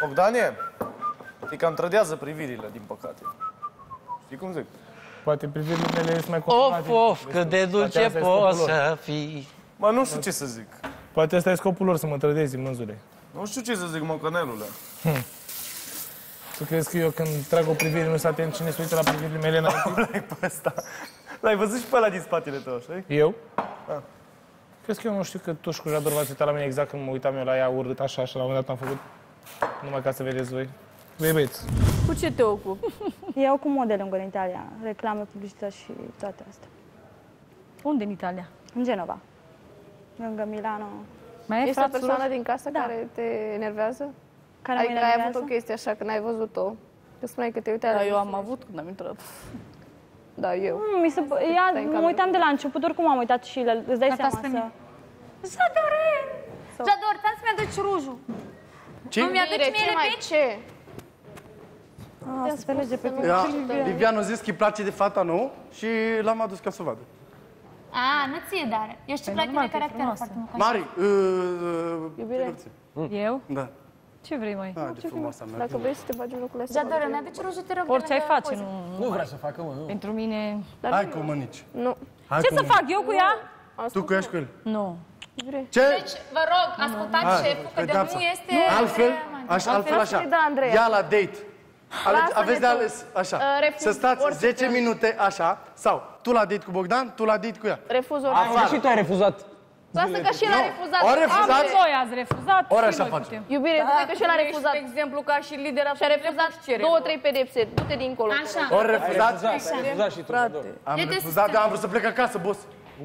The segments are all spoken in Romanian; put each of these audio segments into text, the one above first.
Bogdanie, te cam trădează privirile, din păcate. Știi cum zic? Poate privirile mele sunt mai Of, complicate. of, cât de dulce asta e poți scopul lor. să fii. Mă, nu știu ce să zic. Poate asta e scopul lor, să mă trădezi, mânzule. Nu știu ce să zic, mă, cănelule. Tu crezi că eu când trag o privire nu sunt atent cine se uită la privirile mele înainte? L-ai pe ăsta. L-ai văzut și pe ăla din spatele tău, știi? Eu? Crezi că eu nu știu că tu și cu Jador v-ați uitat la mine exact când mă uitam eu la ea urât așa și la un moment dat am făcut numai ca să vedeți voi. Voi băieți. Cu ce te ocupi? Eu cu modeling în Italia, reclame, publicitate și toate astea. Unde în Italia? În Genova, lângă Milano. Mai ai Este o frați, persoană surori? din casă Da. care te enervează? Care Adică mă ai avut enervează? o chestie așa, când ai văzut-o, că spuneai că te uitai Da, la eu am emisiune. avut când am intrat. Da, eu. Nu, Mi se, pă- ea, Stai în mă cameră. uitam de la început, oricum am uitat și le, îți dai Gata, seama stați să... mie. Zadore! Zador, trebuie să-mi aduci rujul. Ce? Nu mi-aduci Mire, mie ce mai repeți? ce? Ah, să te lege pe tine. Ea, Livian a zis că îi place de fata nouă și l-am adus ca să vadă. A, nu ție, dar eu știu ce place normal de că e caracter frumoasă. foarte mult. Mari, uh, Iubire. Peluțe. Eu? Da. Ce vrei, mai? Ah, de frumoasa mea. Dacă vrei să te bagi în locurile astea. Zador, îmi aduci rujul, te rog. de Orice ai lângă face, poză. nu... Nu vrea să facă, mă, nu. Pentru mine... Hai cu mănici. Nu. Hai Ce cu să mânici. fac eu cu ea? Tu cu ea și cu el. Nu. Ce? Deci, vă rog, ascultați Hai, șeful, că de gata. nu este... Altfel, romantic. aș, altfel așa. să-i dea Andreea. Ia la date. Ale, Lasă-ne aveți de tu. ales așa. Uh, refuz să stați orice 10 fel. minute așa, sau tu la date cu Bogdan, tu la date cu ea. Refuz A, orice. și tu ai refuzat. Lasă că și el a refuzat. Ori refuzat, Voi ați refuzat ori și așa noi facem. putem. Iubire, du-te că și el a refuzat. De exemplu, ca și lider Și a refuzat două, trei pedepse. Du-te dincolo. te Așa. rog. ori refuzat. Refuzat, ai refuzat și tu. Teodor. Am Eu te refuzat, dar am vrut să plec acasă, boss.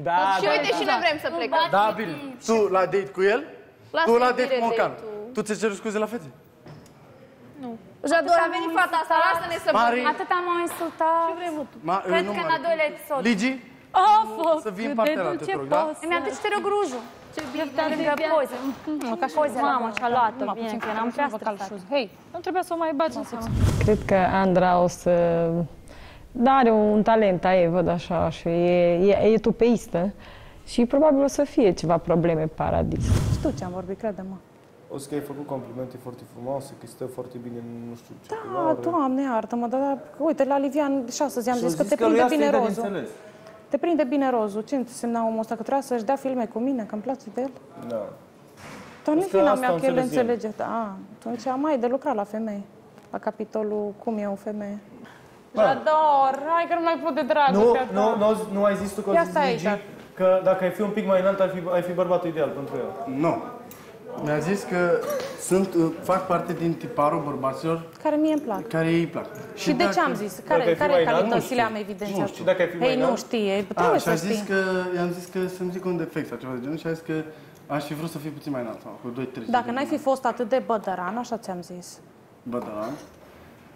Da, Și da. uite și noi vrem să plecăm. Da, bine. Tu la date cu el, Lasă tu la iubire date cu Mocan. date-ul. Tu ți-ai cerut scuze la fete? Jador, a venit fata asta, lasă-ne să Mari, Atât m-am insultat. ma, Cred nu că în mare. al doilea episod. Ligi, Of, Să vii în partea altă, te rog, da? Îmi aduci, te rog, rujul. De lângă poză. Ca și Poze la Mamă, poză. și-a luat-o, Numai bine, puțin că că eram prea vocal stresată. sus. Hei, nu trebuia să o mai bagi în seamă. Cred că Andra o să... Da, are un talent, aia văd așa, și e, e, e tupeistă și probabil o să fie ceva probleme în paradis. Știu ce am vorbit, crede-mă. O să că ai făcut complimente foarte frumoase, că stă foarte bine în nu știu ce Da, Doamne, iartă-mă, dar, dar uite, la Livian și astăzi am Și-o zis că te lui prinde asta bine e de rozul. înțeles. Te prinde bine rozul. Ce însemna omul ăsta? Că trebuia să-și dea filme cu mine, că îmi place de el? Da. Dar nu Vezi că vina asta mea că el înțeles el. înțelege. Da, atunci mai e de lucrat la femei. La capitolul cum e o femeie. Ador, hai că nu mai pot de Nu, dragostea ta. nu, nu, nu ai zis tu că Ia ai zis stai Ligi, aici. că dacă ai fi un pic mai înalt, ai fi, ai fi bărbatul ideal pentru el. nu. Mi-a zis că sunt, uh, fac parte din tiparul bărbaților Care mie îmi plac. care îi plac. Și de ce am zis? Care, ai fi care mai înalt, calitățile nu am evidențiat? Nu știu. Și dacă ai fi mai Ei, nu înalt? știe, A, trebuie și a să zis știi. că, i-am zis că să-mi zic un defect sau ceva de genul și a zis că aș fi vrut să fiu puțin mai înalt, sau cu 2-3 Dacă n-ai fi fost atât de bădăran, așa ți-am zis. Bă, da, da.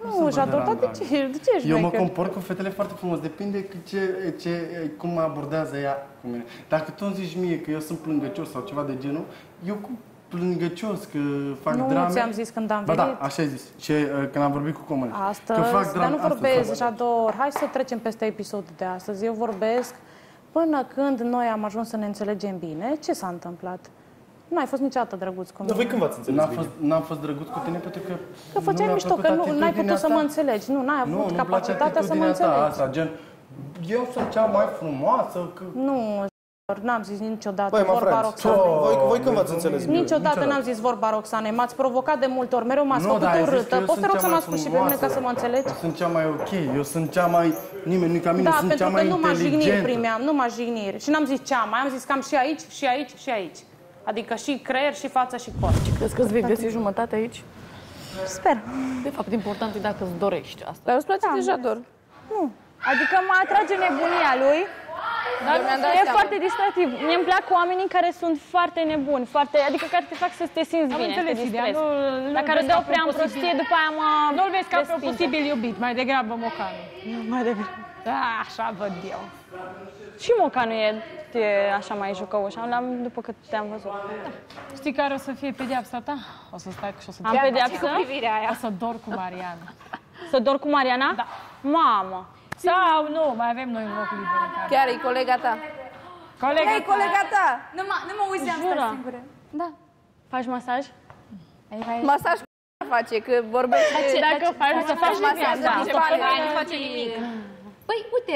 Nu, Jador, dar de ce, de ce ești Eu mă șmecher? comport cu fetele foarte frumos, depinde că ce, ce, cum mă abordează ea cu mine. Dacă tu îmi zici mie că eu sunt plângăcios sau ceva de genul, eu cu plângăcios, că fac Nu, drame... ți-am zis când am Ba da, venit. așa ai zis. Și uh, când am vorbit cu comune. Astăzi, că fac dar drame, nu astăzi vorbesc, fac. Jador. Hai să trecem peste episodul de astăzi. Eu vorbesc până când noi am ajuns să ne înțelegem bine. Ce s-a întâmplat? Nu ai fost niciodată drăguț cu Dar voi mine. când v-ați înțeles N-am bine? fost, n-am fost drăguț cu tine pentru că... Că nu făceai mi-a mișto, plăcut că nu, n-ai atitudinea putut să ta. mă înțelegi. Nu, n-ai Nu, avut nu-mi place capacitatea să mă atitudinea ta înțelegi. asta, gen... Eu sunt cea mai frumoasă, că... Nu, Jador, n-am zis niciodată Băi, mă, vorba frați, Roxanei. voi, voi când v-ați înțeles bine? Niciodată n-am zis vorba Roxanei. M-ați provocat de multe ori, mereu m-ați Nu, făcut dar ai zis că urâtă. eu Poți să sunt rog cea să mai mă ascult și pe mine ca frumoasă. să mă înțelegi? Eu sunt cea mai ok, eu sunt cea mai... Nimeni nu ca mine, Da, sunt pentru cea că mai nu m-a jigniri inteligentă. primeam, nu m-a jigniri. Și n-am zis cea mai, am zis că am și aici, și aici, și aici. Adică și creier, și față, și corp. Crezi că îți vei găsi jumătate aici? Sper. De fapt, important e dacă îți dorești asta. Dar îți place de Jador. Nu. Adică mă atrage nebunia lui. Dar mi-am dat e seama. foarte distractiv. Mie îmi plac oamenii care sunt foarte nebuni, foarte, adică care te fac să te simți Am bine, să te înțeles ideea, distrezi. nu- nu-l Dacă vezi râdeau ca pe prea un în prostie, posibil- după aia mă Nu-l vezi ca pe un respinge. posibil iubit, mai degrabă mocanul. Mai degrabă. Da, așa văd eu. Și Mocanu e, e așa mai jucăuș. Am după cât te-am văzut. Știi care o să fie pedeapsa ta? O să stai și o să Am pedeapsă? Privirea aia. O să dor cu Mariana. Să dor cu Mariana? Da. Mamă. Sau nu, mai avem noi un loc liber în care. Chiar e colega ta. Colega Ei, colega ta! Nu mă, nu mă uiți, am Jură? stat singură. Da. Faci masaj? Masaj face, că vorbește... Dacă faci să faci masează da. picioarele, Da. nu face nimic. Păi, uite,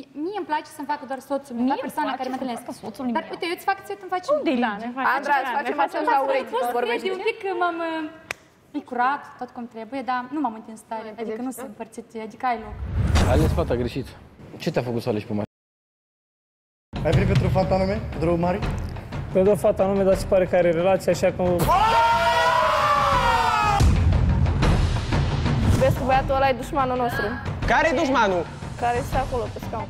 e- mie îmi place să-mi facă doar soțul meu, la persoana care mă întâlnesc. soțul Dar uite, eu îți fac ție, tu îmi faci Unde Da, ne faci Andra, îți face masaj la urechi, Poți vorbește. crede un pic că m-am... uh, E curat, tot cum trebuie, dar nu m-am întins tare, adică nu sunt împărțit, adică ai loc. Ai ales fata greșit. Ce te-a făcut să alegi pe Maria? Ai venit pentru fata anume? Pentru Mari? Pentru o fată anume, dar se pare că are relație, așa că... Vezi că băiatul ăla e dușmanul nostru, Care e dușmanul? Care stă acolo pe scaun.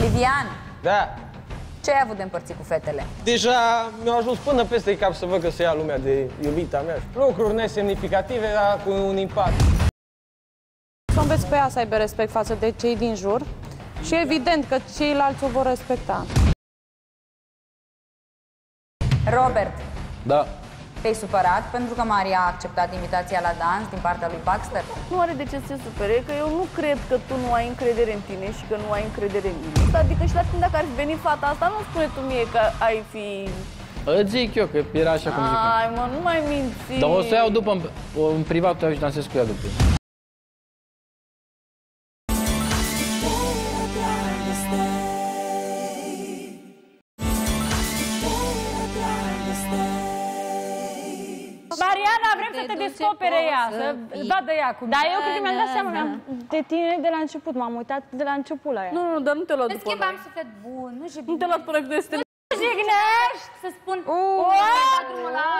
Livian, Da. ce ai avut de împărțit cu fetele? Deja mi-au ajuns până peste cap să văd că se ia lumea de iubita mea. Lucruri nesemnificative, dar cu un impact. Să înveți pe ea să aibă respect față de cei din jur și evident că ceilalți o vor respecta. Robert, Da. Te-ai supărat pentru că Maria a acceptat invitația la dans din partea lui Baxter? Nu are de ce să se supere, că eu nu cred că tu nu ai încredere în tine și că nu ai încredere în mine. Adică și la tine dacă ar fi venit fata asta, nu spune tu mie că ai fi... Îți zic eu că era așa cum zic eu. Ai, mă, nu mai minți. Dar o să iau după, în, o- în privat, o iau și dansez cu ea după. Descopere ea, să vadă ea cum Dar eu cred că mi-am dat seama mi-am, de tine de la început, m-am uitat de la început la ea. Nu, nu, dar nu te lua Îți după schimb, am noi. suflet bun, nu jignești. Nu te lua până când este... jignești! Să spun, Uh. "Ua, drumul ăla."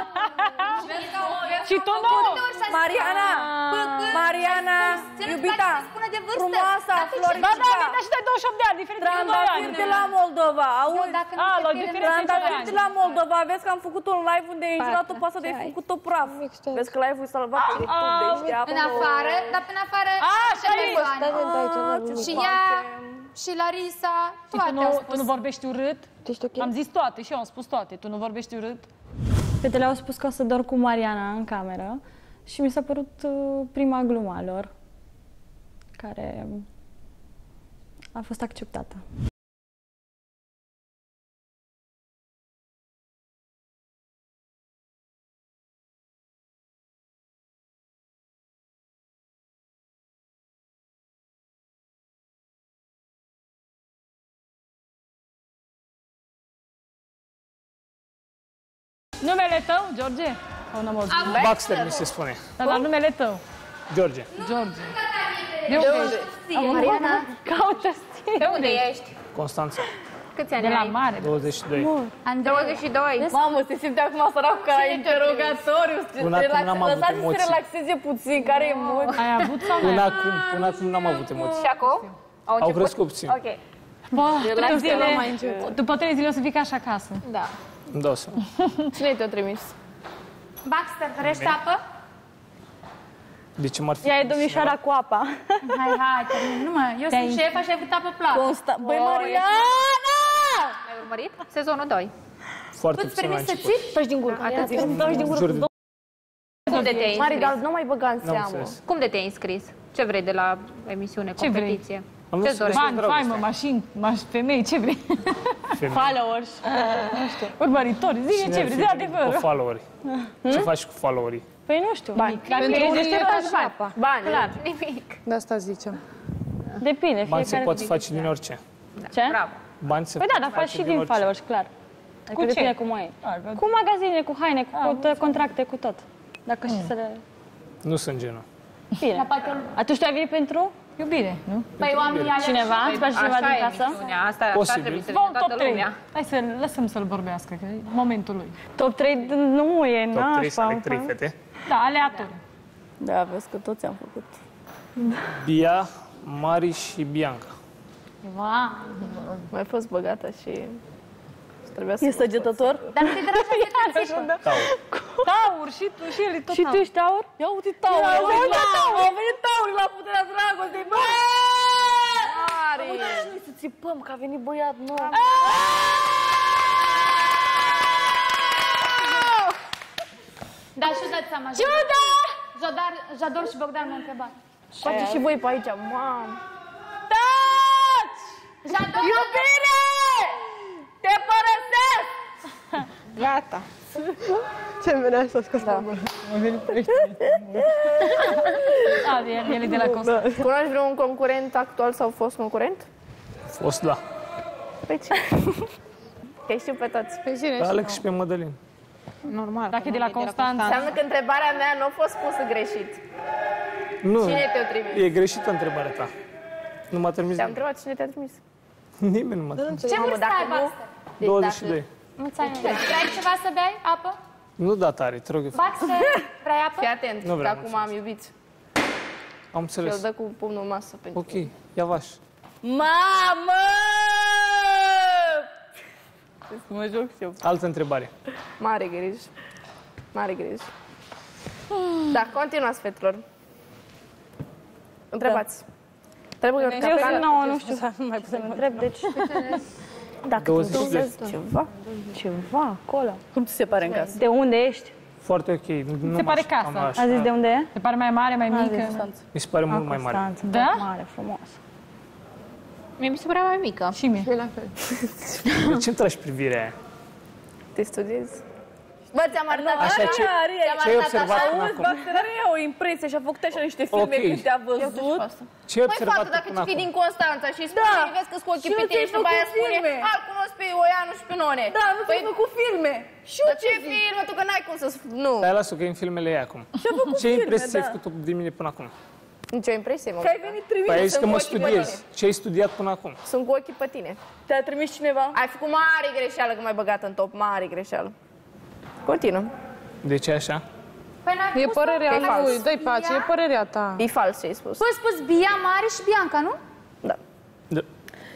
Și vezi că o- vezi Și că tu o- nu. corridor și-a Mariana, spus, "Bă, bă, Mariana, ce-ai spus? Ce nu-ți iubita, place să spună de vârstă? frumoasa, Dar tu ce- Floricica. Ba da, mi-a și de 28 de ani, diferit de 2 Trandafir ani. de la Moldova, Eu auzi? dacă nu A, te la pierd, diferență nu- de Trandafir ani. de la Moldova, vezi că am făcut un live unde ai injurat o pasă de ai făcut-o praf. Vezi că live-ul e salvat pe YouTube, deci știa În acolo. afară, dar până afară A, ce și aici. persoane. Și ea, și Larisa, Și tu toate nu, au tu spus. nu vorbești urât? Am zis toate și eu am spus toate. Tu nu vorbești urât? Fetele au spus că o să dorm cu Mariana în cameră și mi s-a părut uh, prima gluma lor care a fost acceptată. Numele tău, George? Sau n-am auzit? Baxter mi se spune. Dar la numele tău. George. George. De unde ești? Mariana, Caută de unde ești? Constanța. Câți ani De la ai? mare. 22. 22. Mamă, se simte acum săracul ca la interogatoriu. Până acum n-am avut Lăsați să se emoții. relaxeze puțin, care emoții. Ai avut sau nu? Până acum, până acum n-am avut emoții. Și acum? Au Au început? crescut puțin. Ok. Bă, Relax, trei că n-am mai zile, început. după trei zile o să fii ca așa acasă. Da. Îmi dau seama. Cine te-a trimis? Baxter, vrești apă? De ce m-ar fi? Ea e domnișoara cu apa. Hai, hai, termin. Nu mă, eu sunt șefa și ai avut apă plată. Consta... Băi, Oh, Mariana! Ai urmărit? Sezonul 2. Foarte Tu-ți puțin la permiți să început. ții? Taci din gură. Atât zici. Taci din gură. Jur de... Cum de te-ai Mari, dar înscris? nu mai băga în N-am seamă. înțeles. Cum de te-ai înscris? Ce vrei de la emisiune, Ce vrei? Competiție? Am vrut Ce să dorești? găsesc Bani, faimă, mașini, maș- femei, ce vrei? femei. Followers. Urmăritori, zi Cine ce ar vrei, fi zi venit Cu adevărul. followeri. Ce faci cu followerii? Păi nu știu. Bani. Dacă ești deștept, faci bani. Bani. Clar. Nimic. De asta zicem. Depinde, Bani se fiecare... poate face din orice. Ce? Bravo. Bani se Păi da, pot dar faci face și din orice. followers, clar. Adică Cu ce? depinde cum ai. Cu magazine, cu haine, cu tot- contracte, cu tot. Dacă și să le... Nu sunt genul. Bine. Atunci tu ai venit pentru Iubire, nu? Păi oamenii alea... cineva? Îți place cineva Așa din e casă? emisiunea, asta, așa Posibil. trebuie să Vom vină top toată 3. lumea. Hai să lăsăm să-l vorbească, că e momentul lui. Top 3 nu e, Top 3 să nașpa. aleg 3 fete. Da, aleator. Da, vezi că toți am făcut. Bia, Mari și Bianca. Mai fost băgată și... Trebuia să... E săgetător? Dar nu te deranjează că ți Tau. Taur și tu și el e tot Și tu ești aur? Ia uite taur, a venit taur, a venit taur la puterea dragostei, bă! Mari! Am noi să țipăm, că a venit băiat nou. Da, și dați seama. Juda! Jadar, Jador și Bogdan m-au întrebat. Face și voi pe aici, mam. Taci! Jador! Iubire! Te părăsesc! Gata. Ce venea să scos da. A, el, el e de la Costa. Da. Cunoști vreun concurent actual sau fost concurent? Fost, da. Pe ce? Că știu pe toți. Pe cine? Pe Alex și pe Mădălin. Normal. Dacă e de la Constanța. Înseamnă că întrebarea mea nu a fost pusă greșit. Nu, Cine te-a trimis? e greșită întrebarea ta. Nu m-a trimis Te-am nimeni. întrebat cine te-a trimis. Nimeni nu m-a trimis. Ce Mamă, vârstă dacă ai, nu- Baxter? Deci 22. Mulți ani. Vrei ceva să bei? Apă? Nu da tare, te rog eu. Baxter, vrei apă? Fii atent, Nu că vreau, acum am iubit. Am Și el înțeles. dă cu pumnul în masă pentru Ok, ia vaș. Mamă! Mă joc și eu. Altă întrebare. Mare grijă. Mare grijă. Da, continuați, fetelor. Întrebați. Trebuie că Eu capcană- sunt nouă, nu știu să nu mai putem întreb, deci... Dacă 20 tu de. Ceva? ceva acolo. Cum ți se pare în casă? De unde ești? Foarte ok. Nu Se pare m-aș- casa. am așa. A zis de unde e? Se pare mai mare, mai A mică. zis Mi se pare mult mai mare. Constanța, Da? Mare, frumos. Mie mi se părea mai mică. Și mie. De ce îmi tragi privirea aia? Te studiezi? Bă, ți-am arătat Așa, ce- Ți-am ce ai arătat observat așa. până Auzi, acum? Baxter are ea o impresie și a făcut așa niște filme Ok. când te-a văzut. Ce ai Păi, observat fată, dacă până ți fii acum? din Constanța și spune, Da. vezi că-s cu ochii Și pe nu tine ți-ai și după aia făcut spune, filme. a, cunosc pe Oianu și pe None. Da, nu păi, ți-ai făcut filme. Și eu Dar ce filme? Tu că n-ai cum să spui. Nu. Stai, lasă că e în filmele ei acum. Ce filme, impresie ai da. făcut tu de mine până acum? Nici o impresie, mă. Că ai venit trimis. Păi ai zis sunt că mă cu ochii pe studiezi. tine. Ce ai studiat până acum? Sunt cu ochii pe tine. Te-a trimis cineva? Ai făcut mare greșeală că m-ai băgat în top. Mare greșeală. Continuă. De ce așa? Păi n-ai E pus-o? părerea E fals. lui, dă-i pace, e părerea ta. E fals ce ai spus. Tu ai spus Bia Mare și Bianca, nu? Da. Da.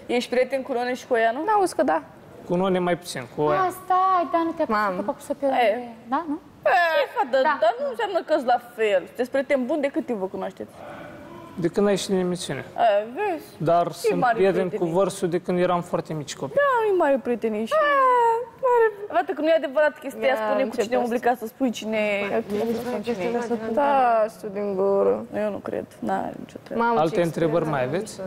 Ești prieten cu Rone și cu Oianu? N-auzi că da. Cu none mai puțin, cu Ah, aia. stai, da, nu te-a pus Mamă. că p-a pus-o pe... E. Da, nu? Ce fată, Da. dar nu înseamnă că la fel. Sunteți prieteni buni de cât timp vă cunoașteți? De când ai ieșit din emisiune. A, vezi? Dar sunt mare prieten cu prietenie. vărsul de când eram foarte mici copii. Da, nu-i mare prietenie și... Arată că nu e adevărat chestia Ia, aia, spune cu începe cine am asta. obligat să spui cine... cine e. Da, știu din gură. Eu nu cred, n-are nicio treabă. Mamă, Alte ce întrebări extrem. mai aveți?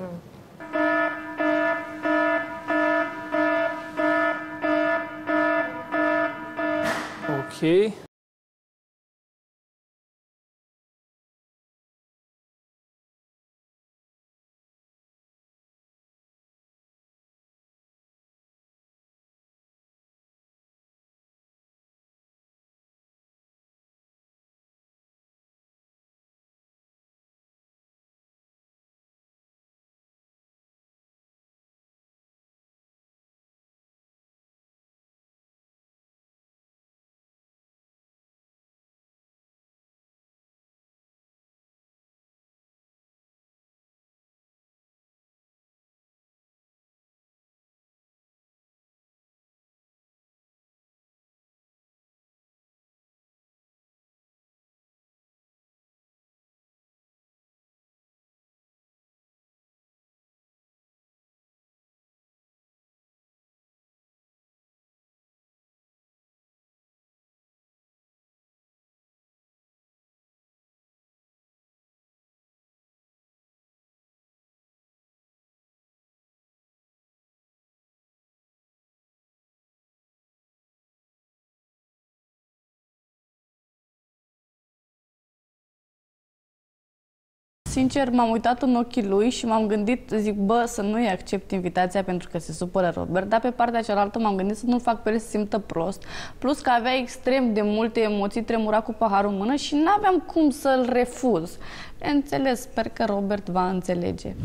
Ok. Sincer, m-am uitat în ochii lui și m-am gândit, zic, bă, să nu-i accept invitația pentru că se supără Robert, dar pe partea cealaltă m-am gândit să nu-l fac pe el să se simtă prost. Plus că avea extrem de multe emoții, tremura cu paharul în mână și n-aveam cum să-l refuz. Înțeles, sper că Robert va înțelege.